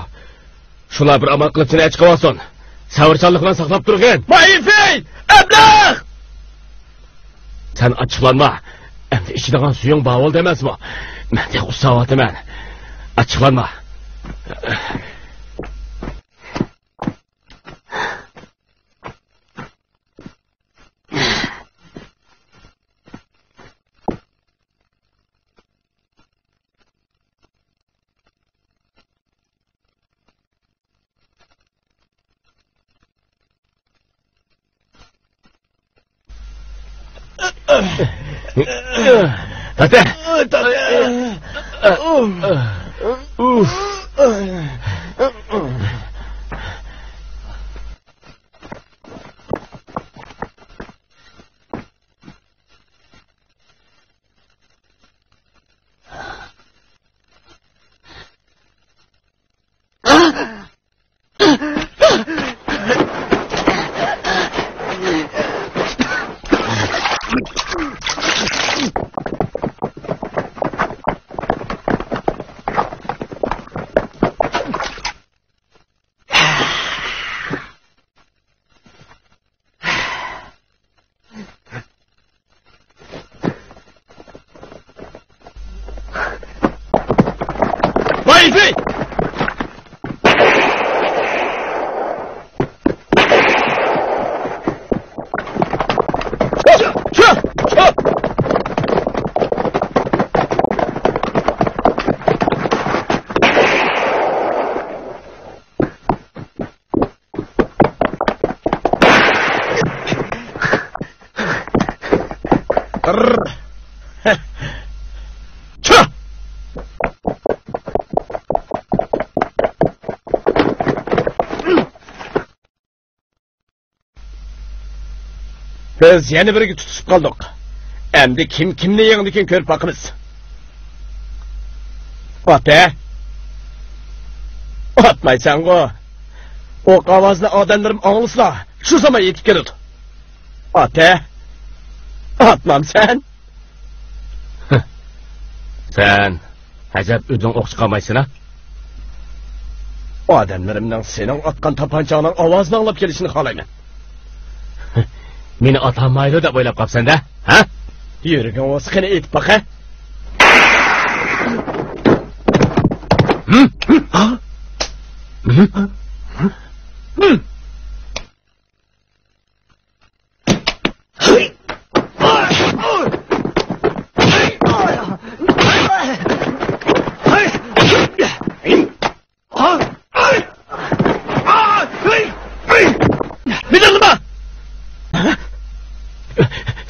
Şuna bir amal qilib seni chiqib olsin. Savrchanlik bilan saqlab turgin. Mayifey! Eblah! Sen açıklanma. Endi ichadigan suying bavul demasmi? 那就好耍了，咱们啊吃饭吧。呃。呃。你。大爹，大爹，嗯嗯嗯嗯嗯。立正 Biz yana biriga tutishib qoldik. Endi kim kimni yengdikin ko'rib boqamiz. Ota. Otmaysan go. O ovozni odamlarim anglaslar. Shu zaman yetib keladi. Ota. Otmamsan? Sen ajab o'zing o'q chiqolmaysan, ha? Odamlarimning sening otgan tapanchaning ovozini anglab kelishini xohlayman. meni otam mayloda o'ylab qolibsanda ha yuragim ozgina it baqa Hmm? Hmm?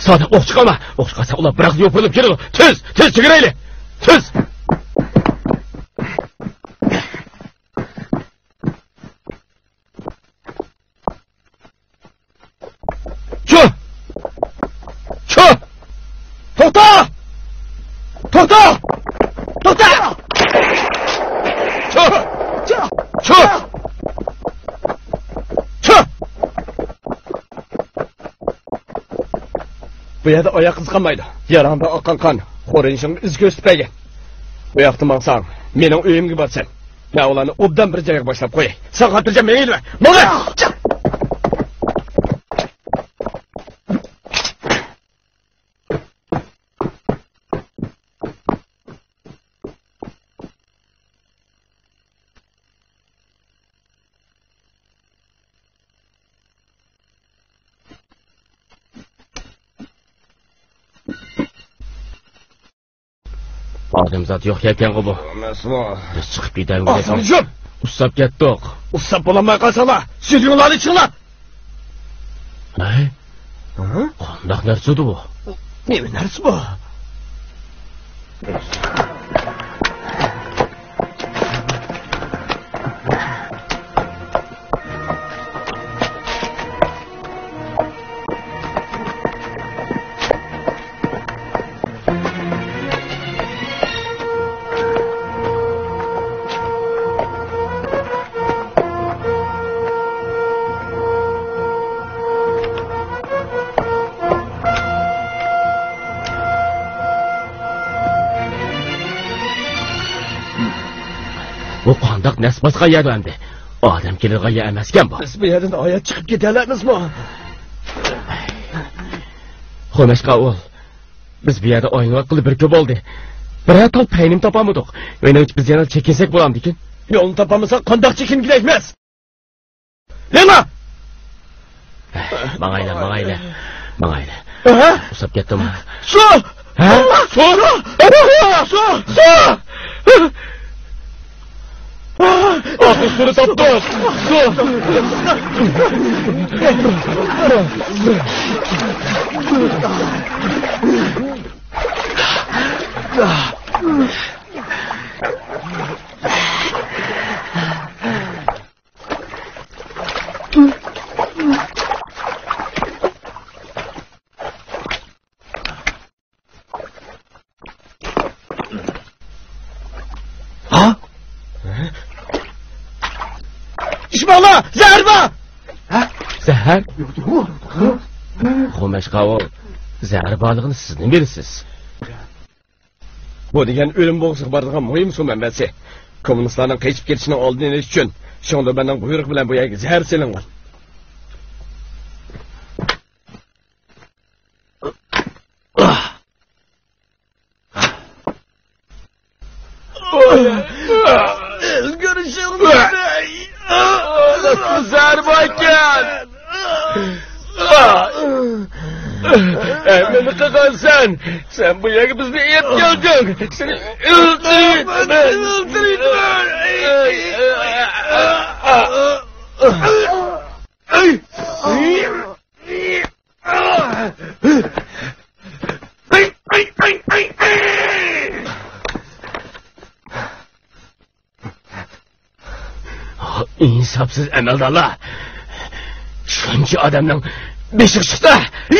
Sodiq o'q chiqolma. O'q chiqarsa ular bir yo'pilib keladi. Tez, tez chegirayli. Tez. Bu yerda oyoq qizqanmaydi. Yaranda oqqan qon, xo'rinishingni iz ko'rsatmagan. Bu yoqda mansang, mening uyimga borsan. Men ularni obdan bir joyga boshlab qo'yay. Sen xotirjam mengilma. Odamzod yo'q ekan bu. Biz chiqib ketamiz. Asılcım! Ustab ketdik. Ustab bo'lamay qolsanglar, suyunlarni chiqinglar. Ay, qandoq narsa bu? Nima narsa bu? Nasbasqa yadi endi. Odam kelirg'aya emaskan bu. Biz bu yerdan oyat chiqib ketalamizmi? Xo'mashqa o'l. Biz bu yerda o'yinga qilib bir ko'p bo'ldi. Bir atal paynim topamadik. Menimcha biz yana chekinsak bo'lamdikin. Yo'lni topamasak qandoq chekin kerakmas? Nima? Mangayla, mangayla. Mangayla. Ha? Ustab ketdimi? Su! Ha? Su! Su! Su! Professor, está todo. Zahar? Xo'mash qavul. Zahar borlig'ini siz nima bilasiz? Bu degan o'lim bo'g'isiga boradigan muhim suv manbasi. Kommunistlarning qechib ketishining oldini olish uchun shunda mening buyruq bilan bu yerga zahar selingan. Nima qilgansan? Sen bu yerga bizni ep kelding. Seni o'ldirayman. insofsiz amaldorlar shuncha odamning beshig chiqdi mana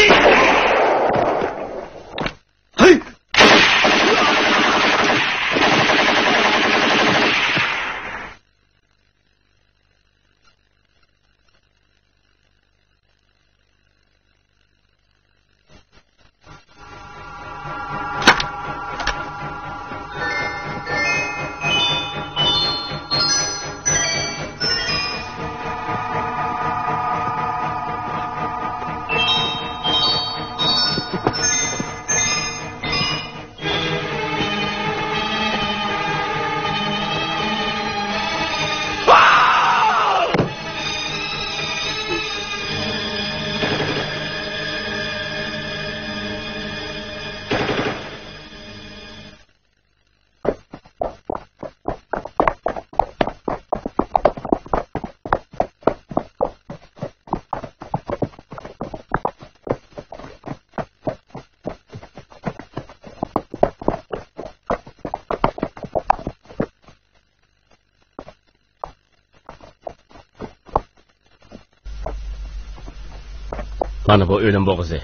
bu o'lim bo'g'izi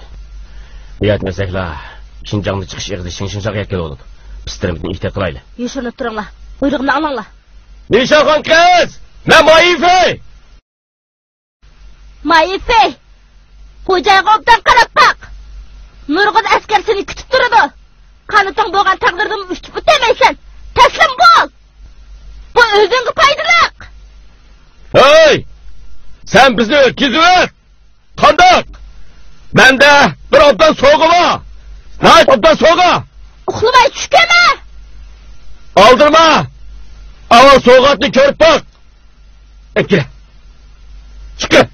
uyatmasaklar shinjongni chiqish ig'ida shingshinchoq yakka bo'lib pistirimizni ehtiyot qilayli Yoshirinib turinglar. Buyruqni olinglar. nishoxon qiz man moifi Mayifey! Bu joyga obdan qarab baq. Nurg'un askar seni kutib turadi. Qaniting bo'lgan taqdirda uchib o'tamaysan. Taslim bo'l. Bu o'zingga foydaliq. hey sen bizni o'tkazib o't qandoq manda bir obdan so'g'i bor nayt obdan so'g'i Uxlamay tushkama. oldirma avval so'g'atni ko'rib boq Ekle. chiqib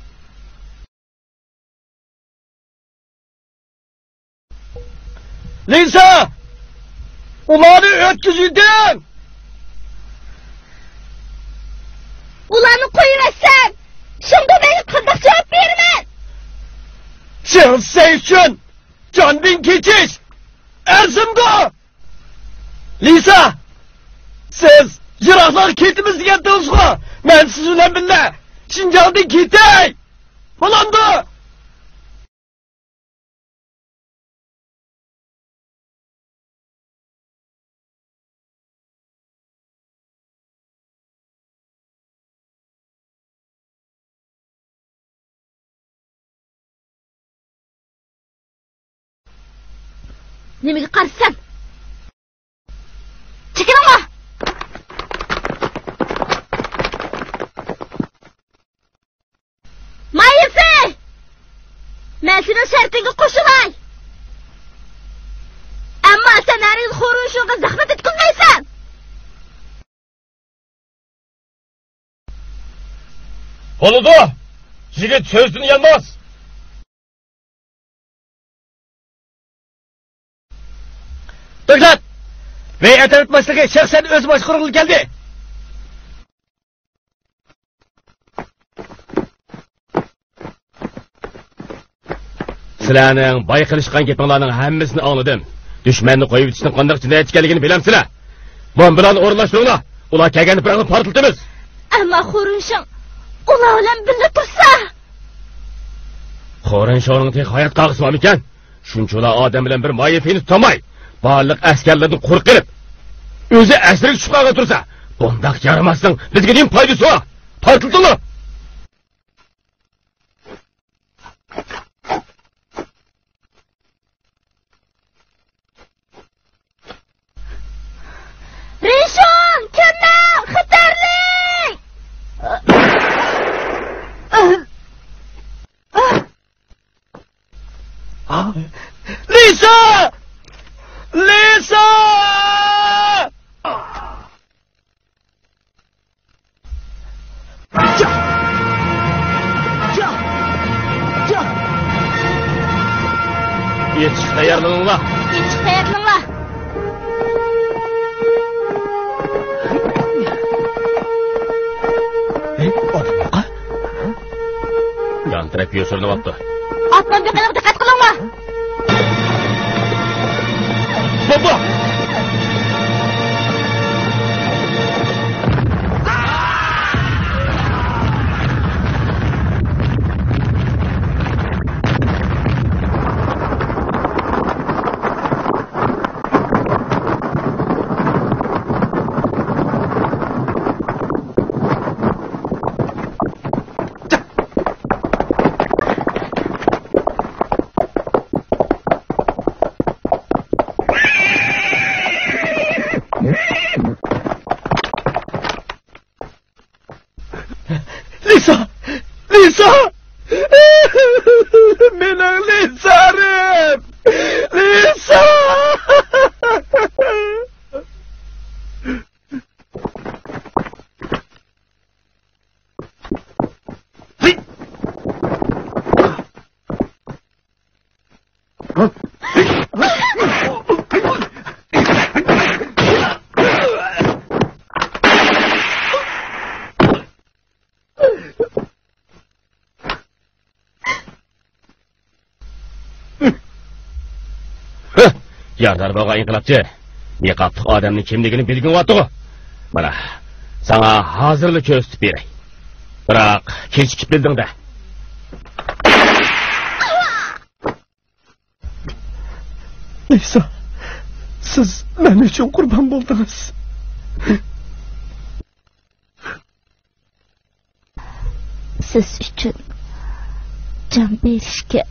Lisa! Ularni o'tkazilding! Ularni qo'yaversan. Shunda men qanday javob beraman? Sen uchun jonning kechish arzimdi. Lisa, siz yiroqlarga ketimiz do'stga, men siz bilan birga Shinjongdan ketay. Bo'landi. Nimaga qarssan? Bo'ladi. Yigit so'zini yalmaz. To'xtat. Ve etarif başlığı şahsen öz başkurulu geldi. Sizlarning boy qilishgan gapinglarning hammasini angladim. Dushmanni qo'yib yutishning qanday jinoyat ekanligini bilamsizlar. Men bilan o'rinlashtiringlar. Ular kelganda birini portlatamiz. Ammo xo'rishing ula olam birga tursa qorin shoning tehoyat bor ekan? Shunchalar odam bilan bir moya fe'ni tomay, barliq askarlarni qo'rqib, o'zi asirga tushib tursa bundaq yaramasning bizga nim foydasi bor tortildinglar Ah. Lisa! Lisa! Yetiş ayarlanma. Yetiş ayarlanma. Yan taraf yiyor sorunu battı. Atma bir kanakta 我不不。Yardarboga inqilobchi. Niqobli odamning kimligini bilgin Mana, sana hozirlik ko'rsatib beray. Biroq kechikib bilding-da. 리사, siz men uchun qurbon bo'ldingiz. Siz uchun jon berishga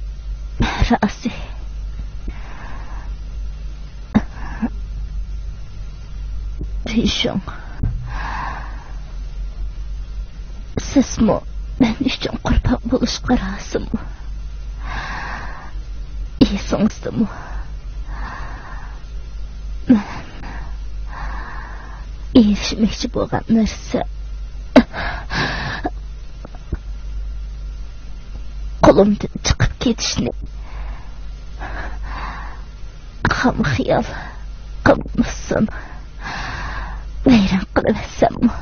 rozi. Rishon. Sizmi men uchun qurbon bo'lishga rozimi? Esingizdami? Men erishmoqchi bo'lgan narsa qo'limdan chiqib ketishni ham xiyol 了什么。